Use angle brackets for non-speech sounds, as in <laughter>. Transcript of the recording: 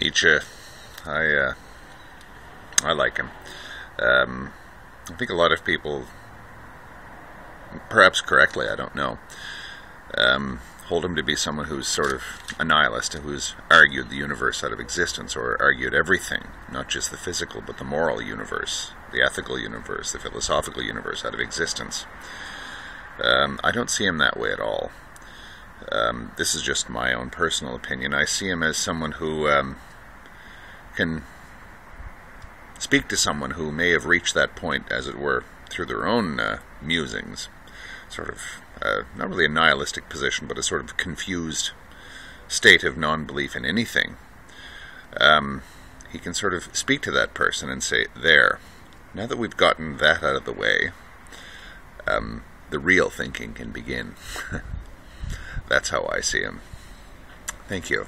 Nietzsche, I uh, I like him. Um, I think a lot of people, perhaps correctly, I don't know, um, hold him to be someone who's sort of a nihilist, who's argued the universe out of existence, or argued everything, not just the physical, but the moral universe, the ethical universe, the philosophical universe out of existence. Um, I don't see him that way at all. Um, this is just my own personal opinion. I see him as someone who um, can speak to someone who may have reached that point, as it were, through their own uh, musings. Sort of, uh, not really a nihilistic position, but a sort of confused state of non belief in anything. Um, he can sort of speak to that person and say, There, now that we've gotten that out of the way, um, the real thinking can begin. <laughs> That's how I see him. Thank you.